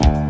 Bye.